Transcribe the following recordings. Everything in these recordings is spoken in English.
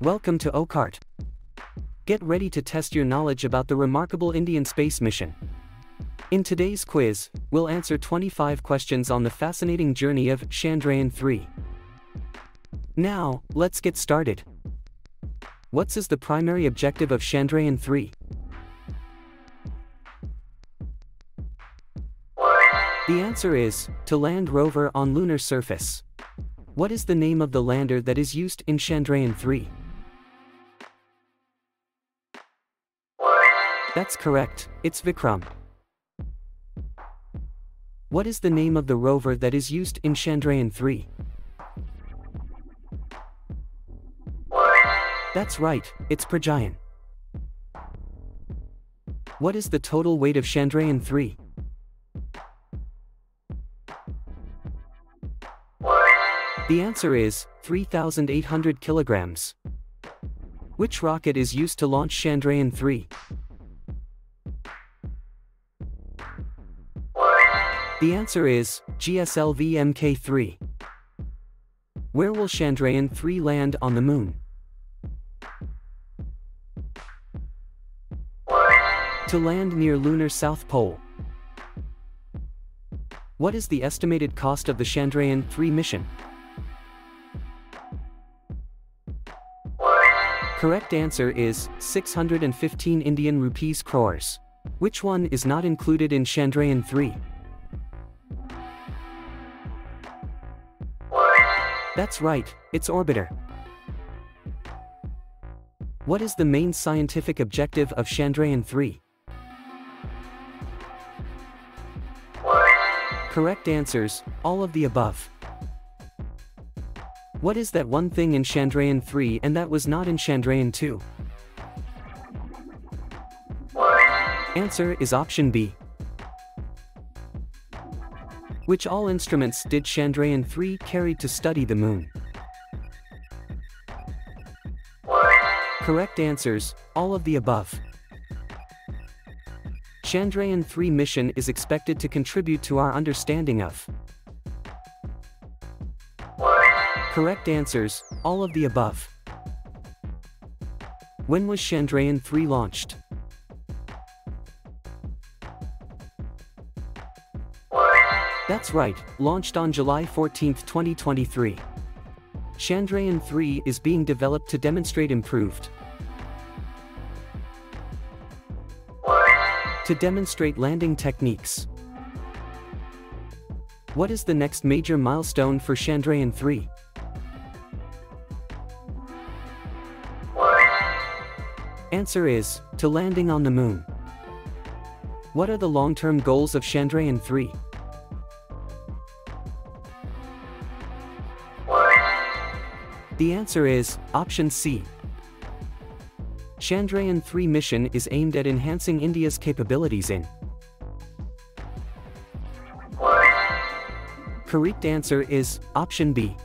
Welcome to OCART. Get ready to test your knowledge about the remarkable Indian space mission. In today's quiz, we'll answer 25 questions on the fascinating journey of Chandrayaan 3. Now, let's get started. What's is the primary objective of Chandrayaan 3? The answer is, to land rover on lunar surface. What is the name of the lander that is used in Chandrayaan 3? That's correct, it's Vikram. What is the name of the rover that is used in Chandrayaan 3? That's right, it's Pragyan. What is the total weight of Chandrayaan 3? The answer is 3,800 kilograms. Which rocket is used to launch Chandrayaan 3? The answer is GSLV Mk3. Where will Chandrayaan-3 land on the moon? To land near lunar south pole. What is the estimated cost of the Chandrayaan-3 mission? Correct answer is 615 Indian rupees crores. Which one is not included in Chandrayaan-3? That's right, it's orbiter. What is the main scientific objective of Chandrayaan 3? Correct answers, all of the above. What is that one thing in Chandrayaan 3 and that was not in Chandrayaan 2? Answer is option B. Which all instruments did Chandrayaan 3 carry to study the moon? Correct answers, all of the above. Chandrayaan 3 mission is expected to contribute to our understanding of Correct answers, all of the above. When was Chandrayaan 3 launched? That's right, launched on July 14, 2023. Chandrayaan 3 is being developed to demonstrate improved to demonstrate landing techniques. What is the next major milestone for Chandrayaan 3? Answer is, to landing on the moon. What are the long-term goals of Chandrayaan 3? The answer is, option C. Chandrayaan 3 mission is aimed at enhancing India's capabilities in Correct answer is, option B.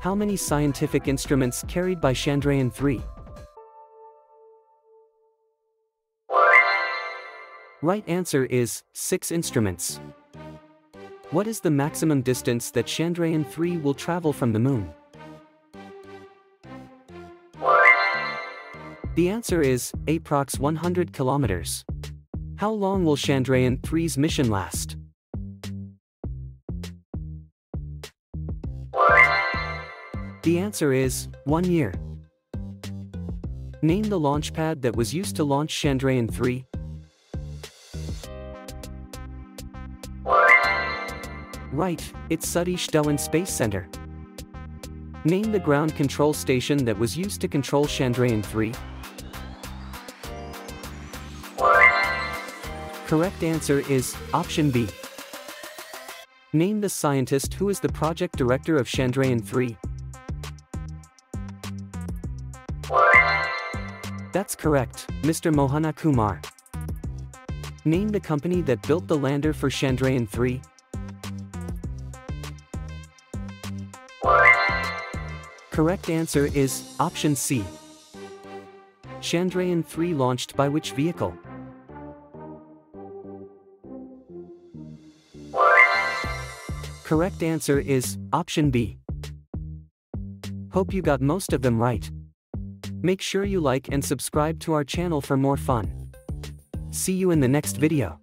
How many scientific instruments carried by Chandrayaan 3? Right answer is, 6 instruments. What is the maximum distance that Chandrayaan 3 will travel from the moon? The answer is, aprox 100 kilometers. How long will Chandrayaan-3's mission last? The answer is, one year. Name the launch pad that was used to launch Chandrayaan-3. Right, it's Satish Dhawan Space Center. Name the ground control station that was used to control Chandrayaan-3. Correct answer is option B. Name the scientist who is the project director of Chandrayaan 3. That's correct, Mr. Mohana Kumar. Name the company that built the lander for Chandrayaan 3. Correct answer is option C. Chandrayaan 3 launched by which vehicle? Correct answer is option B. Hope you got most of them right. Make sure you like and subscribe to our channel for more fun. See you in the next video.